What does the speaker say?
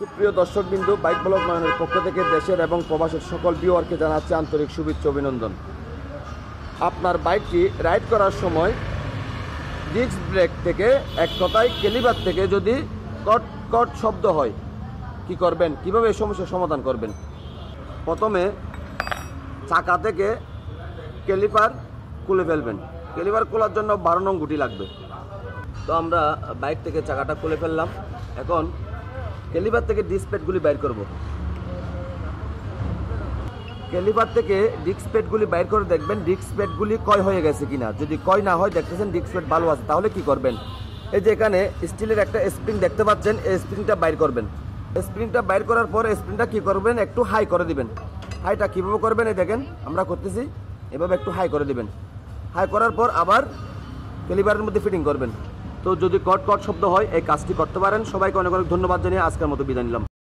সুপ্রিয় দর্শকবিন্দু, bike blog নয়নের পক্ষ থেকে দেশের এবং প্রবাসের সকল ভিউয়ারকে জানাচ্ছে আন্তরিক শুভেচ্ছা অভিনন্দন। আপনার বাইকটি রাইড করার সময় ডিস্ক ব্রেক থেকে এক কথায় কেলিবার থেকে যদি কট কট শব্দ হয়, কি করবেন? কীভাবে এই সমস্যার সমাধান করবেন? প্রথমে চাকা থেকে কেলিপার খুলে ফেলবেন। কেলিপার খোলার জন্য বারো নং গুটি লাগবে। তো আমরা বাইক থেকে চাকাটা খুলে ফেললাম। এখন কেলিপার থেকে ডিসপ্যাডগুলি বাইর করব। কেলিপার থেকে ডিস্ক প্যাডগুলি বাইর করে দেখবেন ডিস্ক প্যাডগুলি কয় হয়ে গেছে কিনা। যদি কয় না হয়, দেখতেছেন ডিস্ক প্যাড ভালো আছে, তাহলে কি করবেন? এই যে এখানে স্টিলের একটা স্প্রিং দেখতে পাচ্ছেন, এই স্প্রিংটা বাইর করবেন। স্প্রিংটা বাইর করার পর স্প্রিংটা কি করবেন? একটু হাই করে দিবেন। হাইটা কীভাবে করবেন? এই দেখেন, আমরা করতেছি, এভাবে একটু হাই করে দিবেন। হাই করার পর আবার কেলিবারের মধ্যে ফিটিং করবেন। তো যদি কট কট শব্দ হয়, এই কাজটি করতে পারেন। সবাইকে অনেক অনেক ধন্যবাদ জানিয়ে আজকের মতো বিদায় নিলাম।